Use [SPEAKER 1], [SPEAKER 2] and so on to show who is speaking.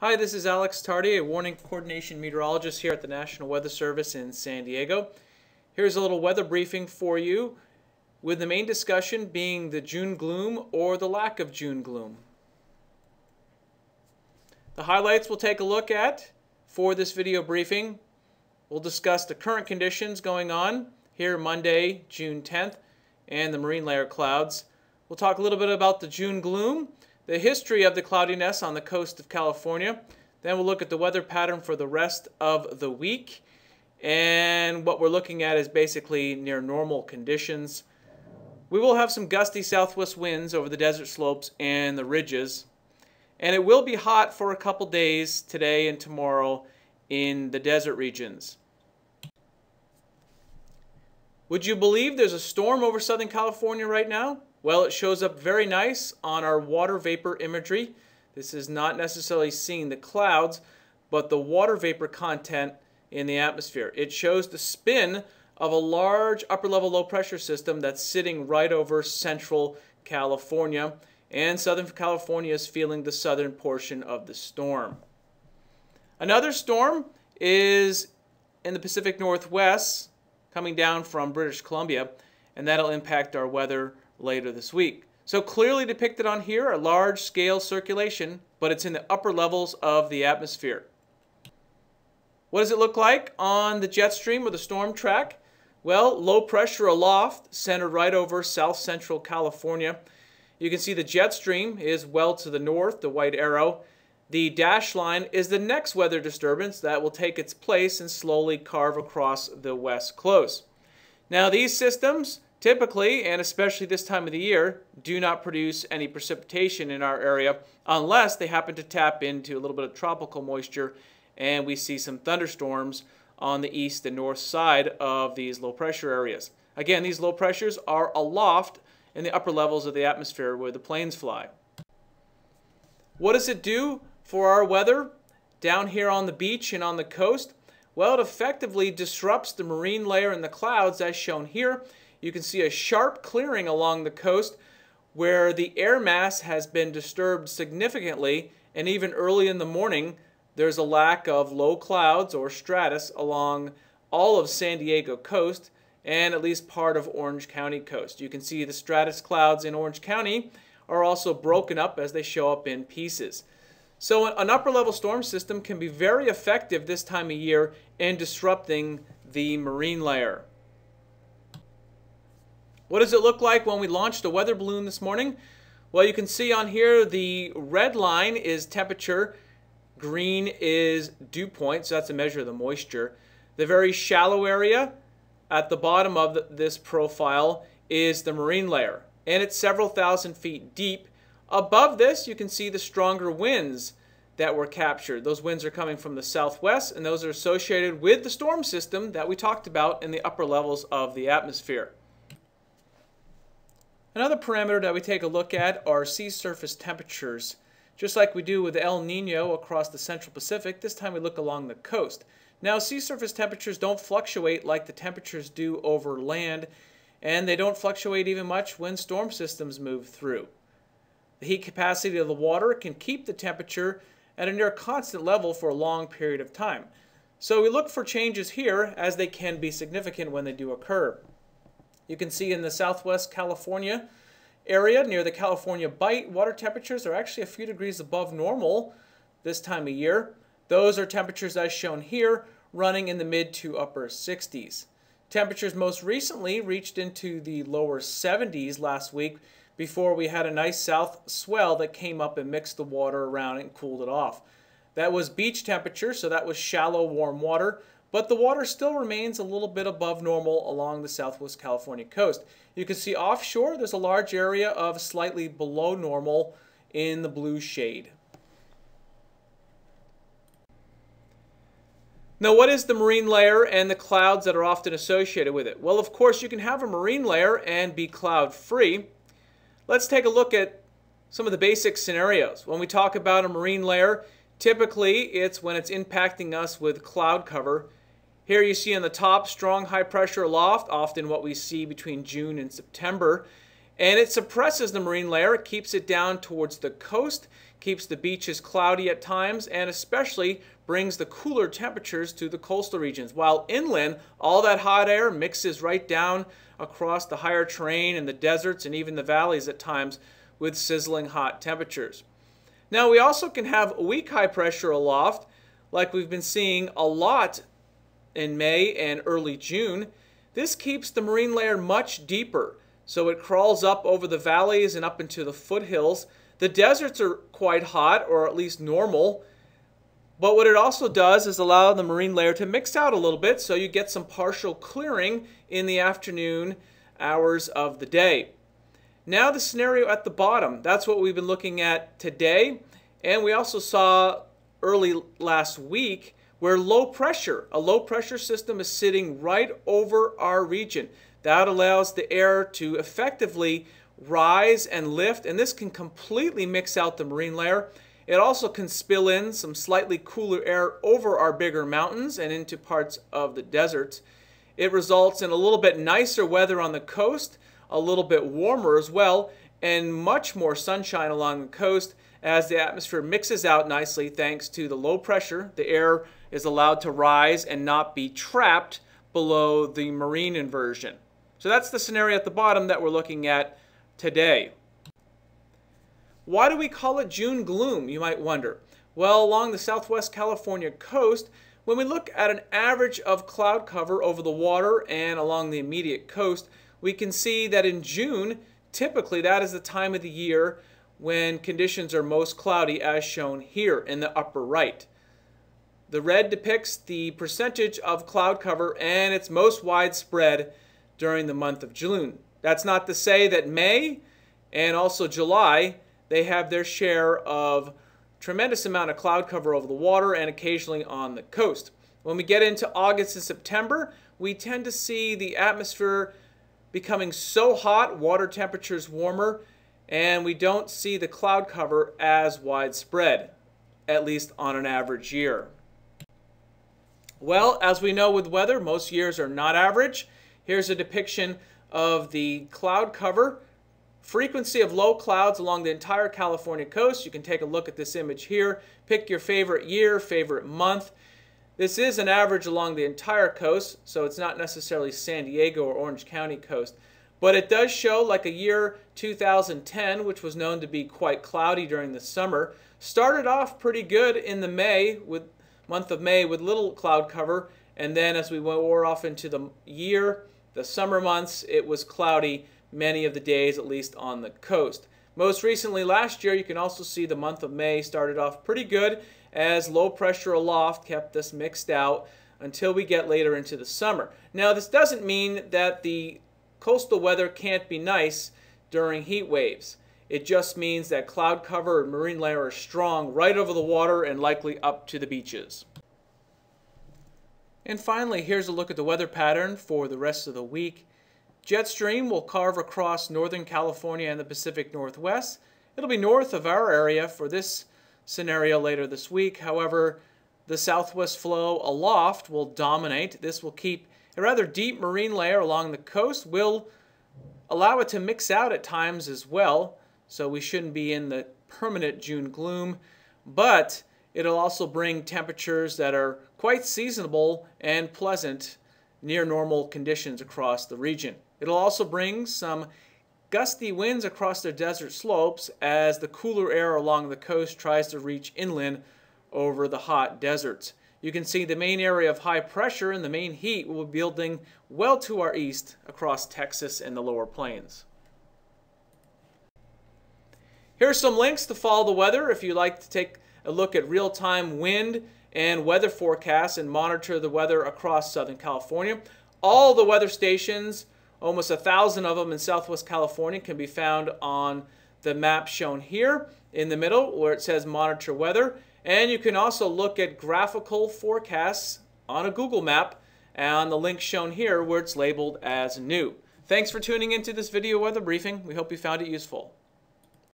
[SPEAKER 1] Hi, this is Alex Tardy, a warning coordination meteorologist here at the National Weather Service in San Diego. Here's a little weather briefing for you, with the main discussion being the June gloom or the lack of June gloom. The highlights we'll take a look at for this video briefing. We'll discuss the current conditions going on here Monday, June 10th, and the marine layer clouds. We'll talk a little bit about the June gloom the history of the cloudiness on the coast of California. Then we'll look at the weather pattern for the rest of the week. And what we're looking at is basically near normal conditions. We will have some gusty southwest winds over the desert slopes and the ridges. And it will be hot for a couple days today and tomorrow in the desert regions. Would you believe there's a storm over Southern California right now? Well, it shows up very nice on our water vapor imagery. This is not necessarily seeing the clouds, but the water vapor content in the atmosphere. It shows the spin of a large upper level low pressure system that's sitting right over central California. And Southern California is feeling the southern portion of the storm. Another storm is in the Pacific Northwest coming down from British Columbia, and that'll impact our weather later this week. So clearly depicted on here, a large scale circulation, but it's in the upper levels of the atmosphere. What does it look like on the jet stream or the storm track? Well, low pressure aloft, centered right over south central California. You can see the jet stream is well to the north, the white arrow. The dash line is the next weather disturbance that will take its place and slowly carve across the west close. Now these systems typically, and especially this time of the year, do not produce any precipitation in our area unless they happen to tap into a little bit of tropical moisture and we see some thunderstorms on the east and north side of these low pressure areas. Again, these low pressures are aloft in the upper levels of the atmosphere where the planes fly. What does it do for our weather down here on the beach and on the coast? Well, it effectively disrupts the marine layer in the clouds as shown here you can see a sharp clearing along the coast where the air mass has been disturbed significantly and even early in the morning there's a lack of low clouds or stratus along all of San Diego coast and at least part of Orange County coast. You can see the stratus clouds in Orange County are also broken up as they show up in pieces. So an upper level storm system can be very effective this time of year in disrupting the marine layer. What does it look like when we launched a weather balloon this morning? Well, you can see on here the red line is temperature, green is dew point, so that's a measure of the moisture. The very shallow area at the bottom of the, this profile is the marine layer, and it's several thousand feet deep. Above this, you can see the stronger winds that were captured. Those winds are coming from the southwest, and those are associated with the storm system that we talked about in the upper levels of the atmosphere. Another parameter that we take a look at are sea surface temperatures. Just like we do with El Nino across the central Pacific, this time we look along the coast. Now, sea surface temperatures don't fluctuate like the temperatures do over land, and they don't fluctuate even much when storm systems move through. The heat capacity of the water can keep the temperature at a near constant level for a long period of time. So we look for changes here as they can be significant when they do occur. You can see in the southwest California area near the California Bight, water temperatures are actually a few degrees above normal this time of year. Those are temperatures as shown here, running in the mid to upper 60s. Temperatures most recently reached into the lower 70s last week before we had a nice south swell that came up and mixed the water around and cooled it off. That was beach temperature, so that was shallow warm water but the water still remains a little bit above normal along the southwest California coast. You can see offshore there's a large area of slightly below normal in the blue shade. Now, what is the marine layer and the clouds that are often associated with it? Well, of course, you can have a marine layer and be cloud free. Let's take a look at some of the basic scenarios. When we talk about a marine layer, typically it's when it's impacting us with cloud cover here you see on the top strong high pressure aloft, often what we see between June and September. And it suppresses the marine layer, it keeps it down towards the coast, keeps the beaches cloudy at times, and especially brings the cooler temperatures to the coastal regions. While inland, all that hot air mixes right down across the higher terrain and the deserts and even the valleys at times with sizzling hot temperatures. Now we also can have weak high pressure aloft like we've been seeing a lot in May and early June. This keeps the marine layer much deeper so it crawls up over the valleys and up into the foothills. The deserts are quite hot or at least normal but what it also does is allow the marine layer to mix out a little bit so you get some partial clearing in the afternoon hours of the day. Now the scenario at the bottom, that's what we've been looking at today. And we also saw early last week where low pressure, a low pressure system is sitting right over our region. That allows the air to effectively rise and lift, and this can completely mix out the marine layer. It also can spill in some slightly cooler air over our bigger mountains and into parts of the deserts. It results in a little bit nicer weather on the coast, a little bit warmer as well, and much more sunshine along the coast as the atmosphere mixes out nicely thanks to the low pressure. The air is allowed to rise and not be trapped below the marine inversion. So that's the scenario at the bottom that we're looking at today. Why do we call it June gloom, you might wonder? Well, along the southwest California coast, when we look at an average of cloud cover over the water and along the immediate coast, we can see that in June, typically that is the time of the year when conditions are most cloudy as shown here in the upper right. The red depicts the percentage of cloud cover and it's most widespread during the month of June. That's not to say that May and also July, they have their share of tremendous amount of cloud cover over the water and occasionally on the coast. When we get into August and September, we tend to see the atmosphere becoming so hot, water temperatures warmer, and we don't see the cloud cover as widespread, at least on an average year. Well, as we know with weather, most years are not average. Here's a depiction of the cloud cover. Frequency of low clouds along the entire California coast. You can take a look at this image here. Pick your favorite year, favorite month. This is an average along the entire coast, so it's not necessarily San Diego or Orange County coast. But it does show like a year 2010, which was known to be quite cloudy during the summer, started off pretty good in the May with month of May with little cloud cover, and then as we wore off into the year, the summer months, it was cloudy many of the days, at least on the coast. Most recently last year, you can also see the month of May started off pretty good as low pressure aloft kept us mixed out until we get later into the summer. Now, this doesn't mean that the coastal weather can't be nice during heat waves. It just means that cloud cover and marine layer are strong right over the water and likely up to the beaches. And finally, here's a look at the weather pattern for the rest of the week. Jet stream will carve across Northern California and the Pacific Northwest. It'll be north of our area for this scenario later this week. However, the southwest flow aloft will dominate. This will keep a rather deep marine layer along the coast will allow it to mix out at times as well, so we shouldn't be in the permanent June gloom, but it'll also bring temperatures that are quite seasonable and pleasant near normal conditions across the region. It'll also bring some gusty winds across the desert slopes as the cooler air along the coast tries to reach inland over the hot deserts. You can see the main area of high pressure and the main heat will be building well to our east across Texas and the lower plains. Here are some links to follow the weather if you'd like to take a look at real-time wind and weather forecasts and monitor the weather across Southern California. All the weather stations, almost a thousand of them in Southwest California, can be found on the map shown here in the middle where it says monitor weather. And you can also look at graphical forecasts on a Google map on the link shown here where it's labeled as new. Thanks for tuning into this video weather briefing. We hope you found it useful.